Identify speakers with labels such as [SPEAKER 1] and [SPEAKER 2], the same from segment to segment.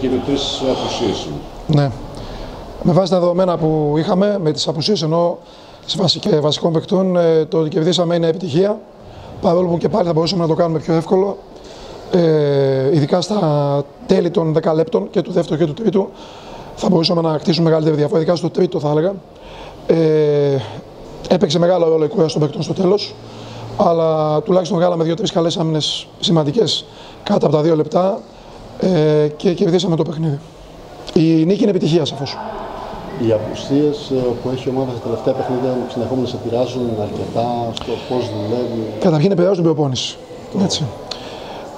[SPEAKER 1] και με τρει απουσίε.
[SPEAKER 2] Ναι. Με βάση τα δεδομένα που είχαμε, με τις απουσίες ενώ και βασικών παικτών, ε, το ότι κερδίσαμε είναι επιτυχία. Παρόλο που και πάλι θα μπορούσαμε να το κάνουμε πιο εύκολο. Ε, ειδικά στα τέλη των 10 λεπτών και του δεύτερου και του τρίτου θα μπορούσαμε να κτίσουμε μεγαλύτερη διαφορά. Ειδικά στο τρίτο θα έλεγα. Ε, έπαιξε μεγάλο ρόλο η κούραση των παικτών στο τέλος. Αλλά τουλάχιστον βγάλαμε δύο-τρεις καλές άμυνες σημαντικές κάτω από τα δύο λεπτά ε, και κερδίσαμε το παιχνίδι. Η νίκη είναι επιτυχία σαφώς.
[SPEAKER 3] Οι απουσίες ε, που έχει η ομάδα στα τελευταία παιχνίδια συνεχόμενα σε πειράζουν αρκετά στο πώς δουλεύει.
[SPEAKER 2] Καταρχήν επηρεάζουν την προπόνηση. Έτσι.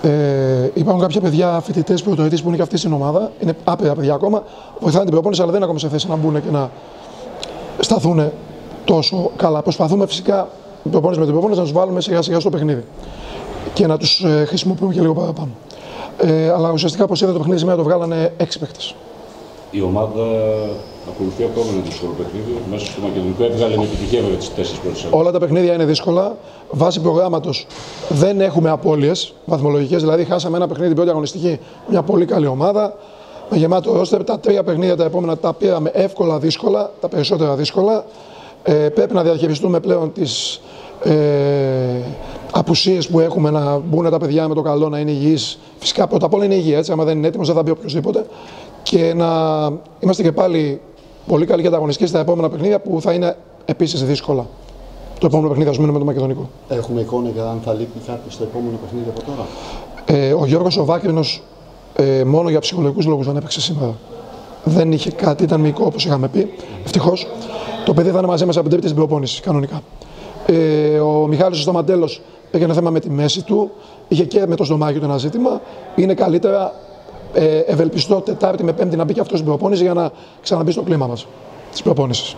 [SPEAKER 2] Ε, υπάρχουν κάποια παιδιά φοιτητές πρωτοετής που είναι και αυτοί στην ομάδα. Είναι άπειρα παιδιά ακόμα. Βοηθάνε την προπόνηση, αλλά δεν είναι ακόμα σε θέση να μπουν και να σταθούν τόσο καλά. Προσπαθούμε φυσικά προπόνηση με την προπόνηση να τους βάλουμε σιγά σιγά στο παιχνίδι και να τους ε, χρησιμοποιούμε και λίγο παραπάνω. Ε, αλλά ουσιαστικά, όπω είδατε, το παιχνίδι σήμερα το βγάλανε έξι παίχτε.
[SPEAKER 1] Η ομάδα ακολουθεί ακόμα ένα δύσκολο παιχνίδι. Μέσα στο Μακεδονικό έβγαλε με επιτυχία με τις τέσσερις πρώτες
[SPEAKER 2] Όλα τα παιχνίδια είναι δύσκολα. Βάσει προγράμματος δεν έχουμε απώλειες βαθμολογικές. Δηλαδή, χάσαμε ένα παιχνίδι την πρώτη αγωνιστική. Μια πολύ καλή ομάδα. Με γεμάτο ρόστερ. Τα τρία παιχνίδια τα επόμενα τα πήραμε εύκολα, δύσκολα. Τα περισσότερα δύσκολα. Ε, πρέπει να διαχειριστούμε πλέον τις ε, απουσίες που έχουμε να μπουν τα παιδιά με το καλό, να είναι υγιείς. Φυσικά πρώτα απ' όλα είναι υγεία, έτσι, άμα δεν είναι έτοιμος δεν θα μπει οποιοδήποτε. Και να είμαστε και πάλι πολύ καλοί και ανταγωνιστικοί στα επόμενα παιχνίδια που θα είναι επίσης δύσκολα. Το επόμενο παιχνίδι, ας μείνουμε με το Μακεδονικό.
[SPEAKER 3] Έχουμε εικόνα για αν θα λείπει κάποιος στο επόμενο παιχνίδι από τώρα;
[SPEAKER 2] Ε, ο Γιώργος ο Βάκρινος ε, μόνο για ψυχολογικούς λόγους δεν έπαιξε σήμερα. Δεν είχε κάτι, ήταν μικρό όπως είχαμε πει. Ευτυχώς. Το παιδί θα είναι μαζί μας από την τρίτη στην προπόνηση, κανονικά. Ε, ο Μιχάλης ο Σταματέλος έχει ένα θέμα με τη μέση του. Είχε και με το στομάχι του ένα ζήτημα. Είναι καλύτερα, ε, ευελπιστώ, Τετάρτη με Πέμπτη να μπει και αυτός στην προπόνηση για να ξαναμπεί στο κλίμα μας τη προπόνηση.